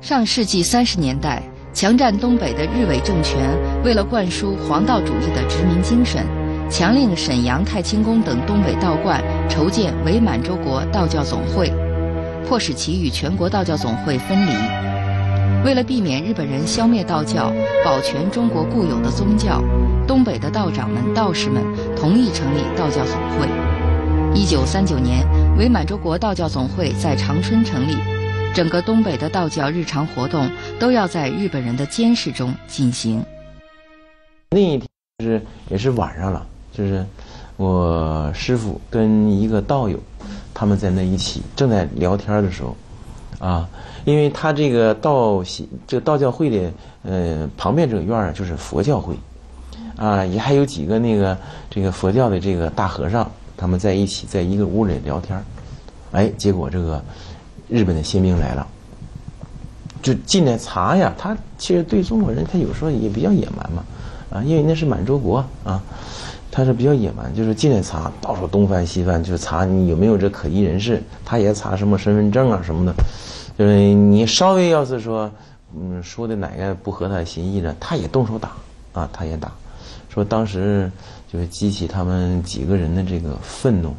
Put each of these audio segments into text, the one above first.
上世纪三十年代，强占东北的日伪政权为了灌输黄道主义的殖民精神，强令沈阳、太清宫等东北道观筹建伪满洲国道教总会，迫使其与全国道教总会分离。为了避免日本人消灭道教，保全中国固有的宗教，东北的道长们、道士们同意成立道教总会。一九三九年，伪满洲国道教总会在长春成立。整个东北的道教日常活动都要在日本人的监视中进行。那一天是也是晚上了，就是我师傅跟一个道友，他们在那一起正在聊天的时候，啊，因为他这个道这个道教会的呃旁边这个院儿就是佛教会，啊，也还有几个那个这个佛教的这个大和尚，他们在一起在一个屋里聊天，哎，结果这个。日本的宪兵来了，就进来查呀。他其实对中国人，他有时候也比较野蛮嘛，啊，因为那是满洲国啊，他是比较野蛮，就是进来查，到处东翻西翻，就是查你有没有这可疑人士。他也查什么身份证啊什么的，就是你稍微要是说，嗯，说的哪个不合他心意的，他也动手打啊，他也打。说当时就是激起他们几个人的这个愤怒，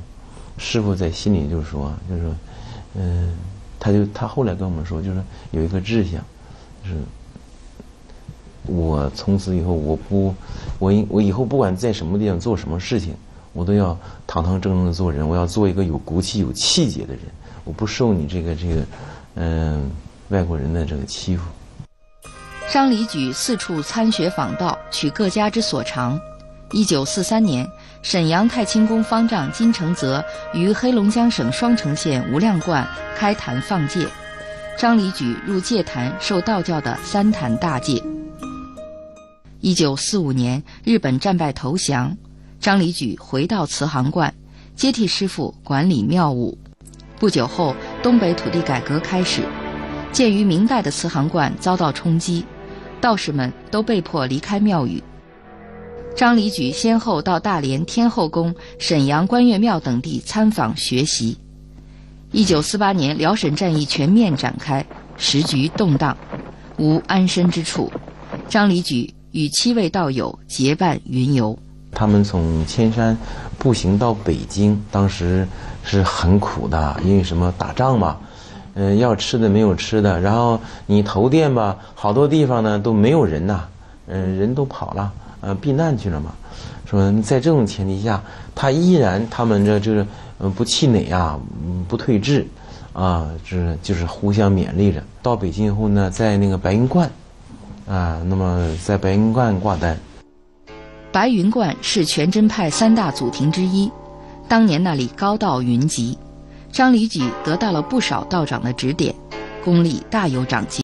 师傅在心里就说，就是说，嗯。他就他后来跟我们说，就是有一个志向，就是我从此以后我不我我以后不管在什么地方做什么事情，我都要堂堂正正的做人，我要做一个有骨气、有气节的人，我不受你这个这个嗯外国人的这个欺负。张李举四处参学访道，取各家之所长。一九四三年，沈阳太清宫方丈金承泽于黑龙江省双城县无量观开坛放戒，张李举入戒坛受道教的三坛大戒。一九四五年，日本战败投降，张李举回到慈航观，接替师傅管理庙务。不久后，东北土地改革开始，鉴于明代的慈航观遭到冲击，道士们都被迫离开庙宇。张李举先后到大连天后宫、沈阳关岳庙等地参访学习。一九四八年，辽沈战役全面展开，时局动荡，无安身之处。张李举与七位道友结伴云游。他们从千山步行到北京，当时是很苦的，因为什么？打仗嘛，嗯，要吃的没有吃的，然后你投电吧，好多地方呢都没有人呐，嗯，人都跑了。呃，避难去了嘛？说在这种前提下，他依然他们这就是嗯不气馁啊，不退志啊，就是就是互相勉励着。到北京以后呢，在那个白云观啊，那么在白云观挂单。白云观是全真派三大祖庭之一，当年那里高道云集，张李举得到了不少道长的指点，功力大有长进。